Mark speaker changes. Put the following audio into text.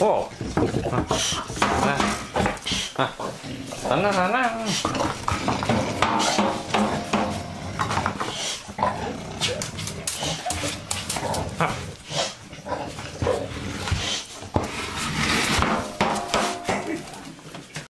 Speaker 1: おうああなななあ。